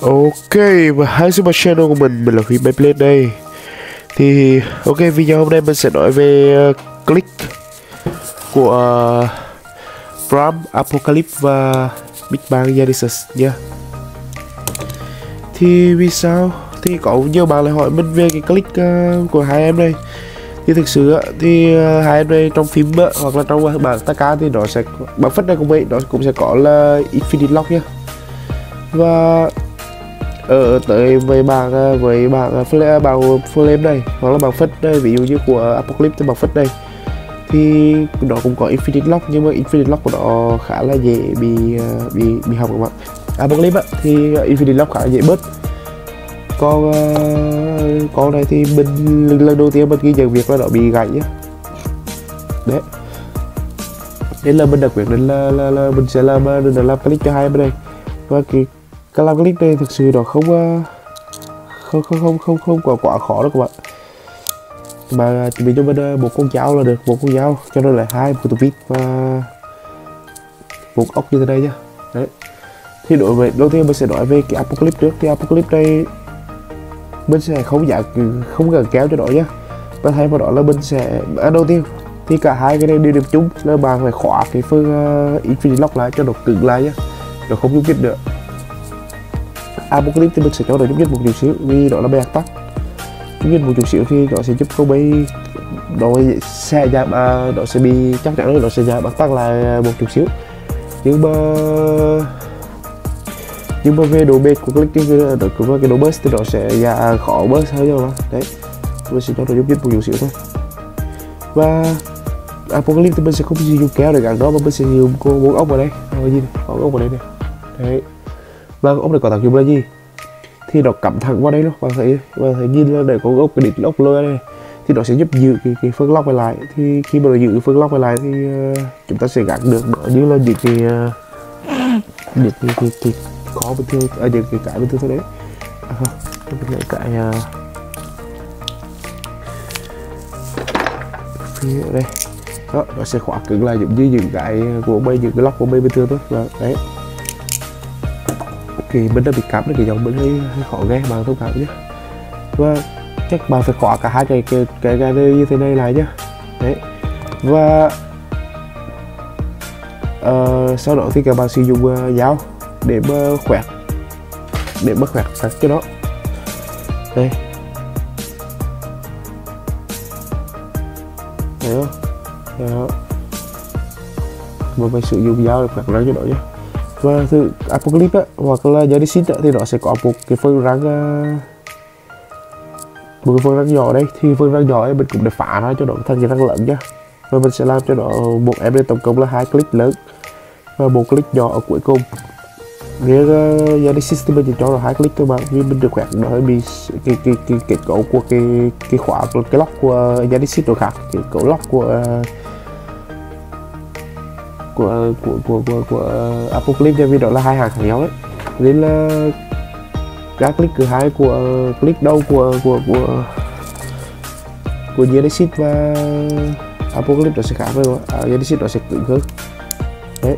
Ok và hai super channel của mình mình là Huy Beyblade đây. Thì ok video hôm nay mình sẽ nói về ờ, uh, click của uh, Bram Apocalypse và Big Bang Genesis nha. Thì vì sao? Thì có nhiều bạn lại hỏi mình về cái click uh, ờ, của hai em đây. Thì thực sự thì hai em đây trong phim hoặc là trong bản Taka thì nó sẽ bản phất này cũng vậy nó cũng sẽ có là Infinite Lock nhá và ở tới với bảng ờ, với bảng à, bảng flame này hoặc là bảng phất đây ví dụ như của apocalypse thì bảng phất đây. Thì nó cũng có infinite lock nhưng mà infinite lock của nó khá là dễ bị bị bị hỏng các bạn. Apocalypse thì infinite lock khá là dễ bớt. Con uh, con này thì mình lần đầu tiên mình ghi nhận việc là nó bị gãy nhé đấy. Nên là mình đặc biệt nên là, là, là mình sẽ làm mình làm clip cho hai bên đây. Và cái cái làm clip này thực sự nó không ờ, không không không không không quá quá khó đâu các bạn. Mà chuẩn bị cho bên ờ, một con dao là được một con dao cho nó lại hai một vít và một ốc như thế này nhá. Đấy. Thì đối với đầu tiên mình sẽ nói về cái apocalypse trước. Thì apocalypse đây mình sẽ không giả không cần kéo cho nó nhá. Và thay vào đó là mình sẽ à, đầu tiên thì cả hai cái này đều được chung là bạn phải khóa cái phương uh, infinity lock lại cho nó cứng lại nhá. Nó không dung kích nữa. À, Apocalypse thì mình sẽ cho nó giúp nhất một chút xíu vì đó là bài tắt. Giúp nhất một chút xíu thì nó sẽ giúp cô bay nó sẽ giảm à, nó sẽ bị chắc chắn là nó sẽ giảm tắt lại à, một chút xíu. Nhưng mà nhưng mà về độ bền của click cái của cái độ burst thì nó sẽ dạ khó burst hơn rồi đấy mình sẽ cho nó giúp nhất một chút xíu thôi. Và à, Apocalypse thì mình sẽ không sử dụng kéo để gắn đó mà mình sẽ dùng cô bốn ốc vào đây. Rồi gì này, ốc vào đây này đấy vâng, ốc này có tác dụng là gì thì nó cắm thẳng vào đây luôn. Bạn thấy bạn thấy nhìn là để có ốc cái đỉnh ốc lôi đây thì nó sẽ giúp giữ cái cái phương lóc lại. Thì khi mà nó giữ phương lóc lại thì uh, chúng ta sẽ gạt được nó như là những cái uh, những cái, cái, cái khó bình thường ở à, những cái cái bình thường thôi đấy. À, mình lấy cái uh, phía đây. Đó nó sẽ khóa cứng lại giống như những cái của bay những cái lóc của bay bình thường thôi. Và đấy thì mình đã bị cắm cái dòng mình hơi, hơi khó nghe bạn thông cảm nhé và chắc bạn phải khóa cả hai cái cái cái, cái như thế này lại nhé đấy. Và uh, sau đó thì các bạn sử dụng uh, dao để mà khoét để mà khoét sạch cái đó đây. Thấy không? Đó. Và phải sử dụng dao để khoét ra cái đó nhé Vâng, và từ Apocalypse á, hoặc là Genesis thì nó sẽ có một cái phần răng ờ, một cái phần răng nhỏ đây. Thì phần răng nhỏ ấy mình cũng để phá ra cho nó thành cái răng lớn nhá. Và mình sẽ làm cho nó một em lên tổng cộng là hai click lớn. Và một click nhỏ ở cuối cùng. Riêng ờ, uh, Genesis thì mình chỉ cho nó hai click thôi mà vì mình được quẹt nó hơi bị cái cái cái kết cấu của cái cái khóa cái lock của Genesis nó khác. Cái cấu lock của uh, của của của của, của ờ, Apocalypse vì đó là hai hàng khác nhau đấy nên là các click thứ hai của click đâu của của của của Genesis và Apocalypse nó sẽ khác với à, Genesis nó sẽ cứng hơn. Đấy.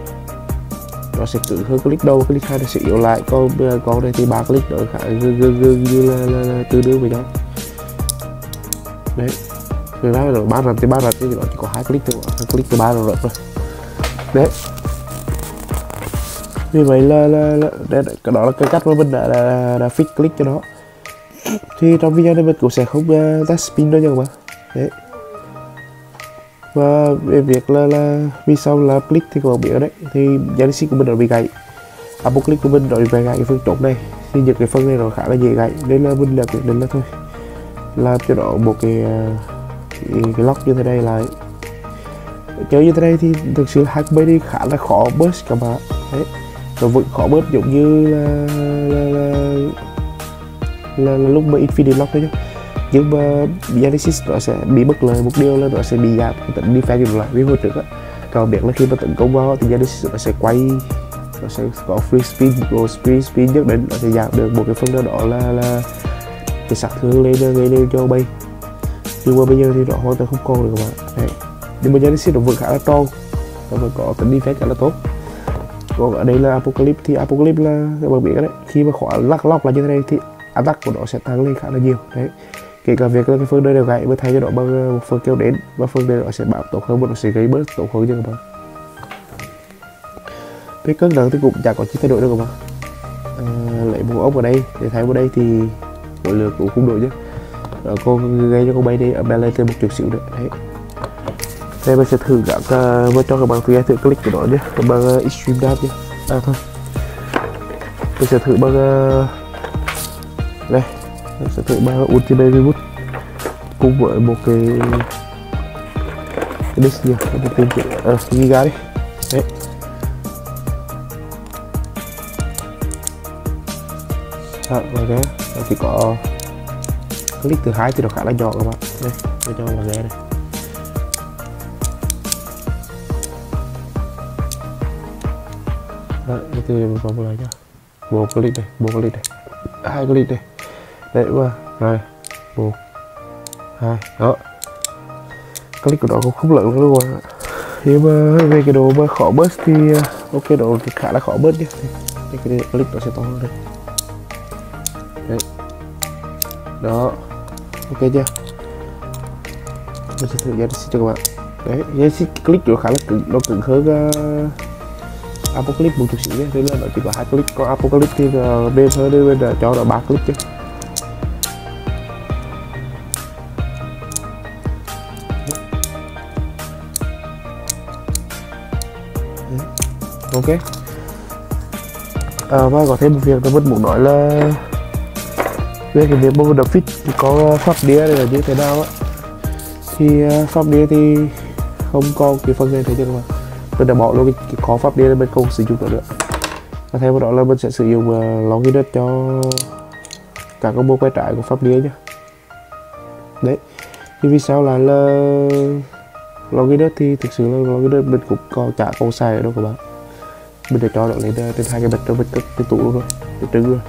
Nó sẽ cứng hơn click đâu click hai nó sẽ yếu lại. Còn ờ, con này thì ba click nó khá gần gần gần như là, là, là tương đương với nhau. Đấy. Người ta rồi ba lần thì ba lần thì nó chỉ có hai click thôi click thứ ba rồi rồi đấy. Vì vậy là, là, là để, cái đó là cái cách mà mình đã, đã, đã fix click cho nó. Thì trong video này mình cũng sẽ không uh, test spin đâu nha các bạn. Đấy. Và về việc là, là vì sao là click thì các bạn biết đấy. Thì Genesis của mình đã bị gãy. À một click của mình đã bị gãy cái phần trộn này. Thì những cái phần này nó khá là dễ gãy. Nên là mình là quyết định là thôi làm cho nó một cái, à, cái, cái lock như thế này lại chơi như thế này thì thực sự hai đi khá là khó burst các bạn đấy. Nó vẫn khó burst giống như là là, là, là, là lúc mà Infinity Lock đấy chứ. Nhưng mà Genesis nó sẽ bị bất lợi một điều là nó sẽ bị giảm cái tính defense lại với hồi trước á. Còn biết là khi mà tấn công vào thì Genesis nó sẽ quay nó sẽ có free spin go free spin nhất định nó sẽ giảm được một cái phần nào đó là là cái sát thương lên gây lên cho bay. Nhưng mà bây giờ thì nó hoàn toàn không còn được các bạn đấy nhưng mà Genesis nó vẫn khá là to, và vẫn có tính defense khá là tốt. Còn ở đây là apocalypse thì apocalypse là các bạn biết đấy khi mà khóa lắc lóc là như thế này thì attack của nó sẽ tăng lên khá là nhiều. Đấy. Kể cả việc là cái phương đây đều gãy mới thay cho nó bằng ờ, một phương kêu đến và phương đây nó sẽ bảo tốt hơn và nó sẽ gây bớt tốt hơn cho các bạn. Cái cân nặng thì cũng chả có chi thay đổi đâu các bạn. À, lấy một ốc ở đây để thay vào đây thì khối lượng cũng không đổi chứ. Rồi cô gây cho con bay đi ở bên lên thêm một chút xíu nữa. Đấy đây mình sẽ thử các uh, cho các bạn thử thử click của nó nhé bằng uh, extreme dam nhé à thôi. Mình sẽ thử bằng uh, ờ, đây. Mình sẽ thử bằng ultimate reboot cùng với một cái cái disk gì một cái ờ uh, giga đi. Đấy. Đó, và cái chỉ có click từ hai thì nó khá là nhỏ các bạn. Đây tôi cho vào ghé này đấy từ mình vào lại nhá. Một click này một click này. Hai click này. Đấy mà rồi một hai đó. Click của nó cũng không lớn luôn rồi nhưng mà về cái đồ mà khó bớt thì ờ, ok đồ thì khá là khó bớt nhé cái click nó sẽ to hơn đây. Đấy. Đó. Ok chưa? Mình sẽ thử giải thích cho các bạn. Đấy Genesis click nó khá là cứng nó cứng hơn uh, Apocalypse một chút xíu nhé nên là nó chỉ có hai clip, còn Apocalypse thì uh, mềm hơn nên mình đã cho nó ba clip chứ. Ừ. Ok. À, và có thêm một việc tôi vẫn muốn nói là về cái việc bông đập fit thì có ờ, pháp đĩa này là như thế nào á. Thì ờ, pháp đĩa thì không có cái phần này thế chứ mà mình đã bỏ luôn cái, cái khó pháp đi bên không sử dụng nữa. Và thêm đó là mình sẽ sử dụng ờ, uh, đất cho cả combo quay trái của pháp đĩa nhé đấy. Thì vì sao là, là đất thì thực sự là Longinus mình cũng có chả câu sai ở đâu các bạn. Mình để cho nó lên ờ, trên hai cái bịch cho mình cất cái tủ luôn rồi cái trứng rồi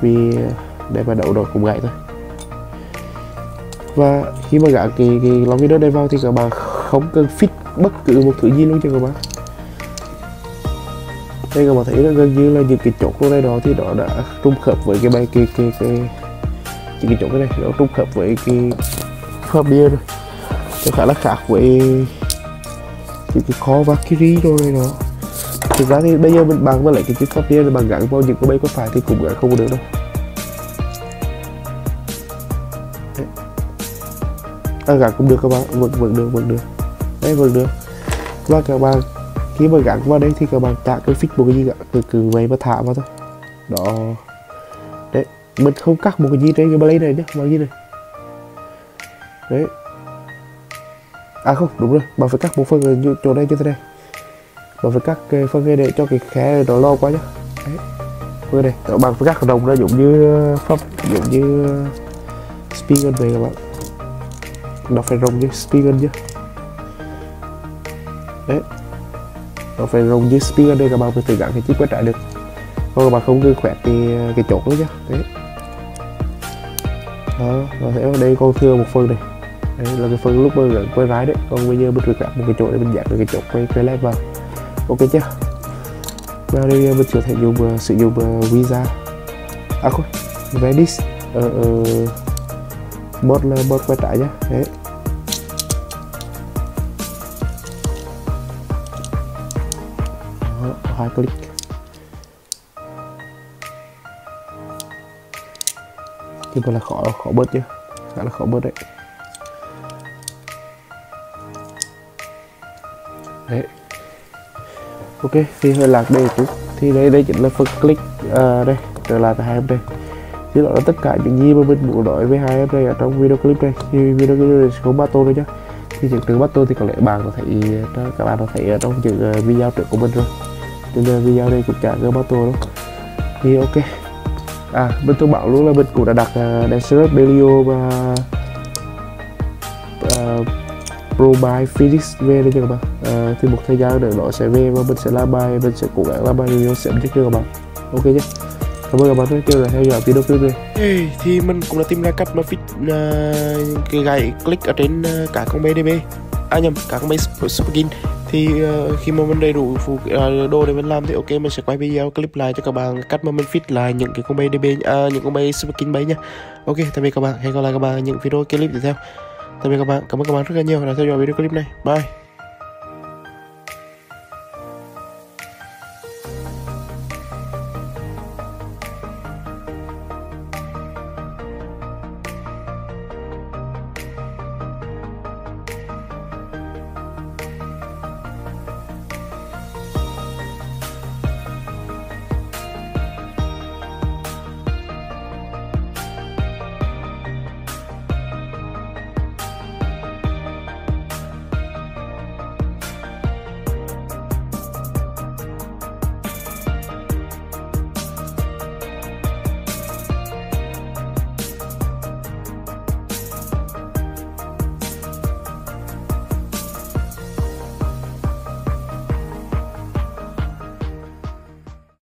vì ờ, để mà đậu được cũng gãy thôi. Và khi mà gã cái cái ghi đất đây vào thì các bạn không cần fit bất cứ một thứ gì luôn cho các bạn đây các bạn thấy là gần như là những cái chốt của đây đó thì nó đã trùng hợp với cái bay cái cái cái những cái chỗ cái này nó trùng hợp với cái pháp bia rồi. Nó khá là khác với những cái kho Valkyrie rồi này đó. Thực ra thì bây giờ mình bằng với lại cái chiếc pháp bia bằng gắn vào những cái bay có phải thì cũng gắn không được đâu. À, gắn cũng được các bạn vẫn vẫn được vẫn được đấy vẫn được. Và các bạn, khi mà gắn vào đây thì các bạn chả cái fix một cái gì cả cứ cứ vậy mà thả vào thôi. Đó. Đấy, mình không cắt một cái gì trên cái play này nhé bằng gì này? Đấy. À không, đúng rồi, bạn phải cắt một phần ở chỗ đây cho thế này bạn phải cắt cái phần này để cho cái khe nó lo quá nhá. Đấy. Phần này bạn phải cắt đồng ra giống như, pháp, giống như uh, speaker về các bạn. Nó phải rồng như speaker chứ đấy. Nó phải dùng như spear đây các bạn mới tự gắn cái chip quét trả được. Còn các bạn không cứ quẹt thì cái chốt nữa chứ đấy. Đó và sẽ ở đây con thưa một phần này. Đấy là cái phần lúc mà gần quay rái đấy. Còn bây giờ mình được gắn một cái chỗ để mình dán được cái chỗ quay quay led vào. Ok chưa Nào đây à, mình có thể dùng uh, sử dụng uh, visa. À không venice ờ uh, uh, bot là bot quay trái nhá. Đấy. Hai click. Nhưng là khó khó bớt chứ. Khá là khó bớt đấy. Đấy. Ok thì hơi lạc đây chút thì đây đây chính là phần click à, đây trở lại tại hai em đây. Chứ đó là tất cả những gì mà mình muốn nói với hai em đây ở trong video clip này. Thì video clip này sẽ tôi đâu nhé khi chuyện từ bắt tôi thì có lẽ bạn có thể các bạn có thể ở trong chữ ờ, video trước của mình rồi. Nên video đây cũng chả bác tôi đâu. Thì ok. À bên tôi bảo luôn là mình cũng đã đặt ờ, uh, Belio và uh, Pro by Phoenix về đây cho các bạn. Uh, thì một thời gian nữa nó sẽ về và mình sẽ làm bài mình sẽ cố gắng làm bài video sớm nhất cho các bạn. Ok nhé. Cảm ơn các bạn rất nhiều đã theo dõi video clip này. Thì mình cũng đã tìm ra cách mà fit uh, cái gậy click ở trên uh, cả con BDB. À nhầm cả con base skin thì uh, khi mà mình đầy đủ phụ uh, đồ để mình làm thì ok mình sẽ quay video clip lại cho các bạn cách mà mình fit lại những cái con bay DB uh, à, những con bay skin bay nha. Ok tạm biệt các bạn. Hẹn gặp lại các bạn những video clip tiếp theo. Tạm biệt các bạn. Cảm ơn các bạn rất là nhiều đã theo dõi video clip này. Bye.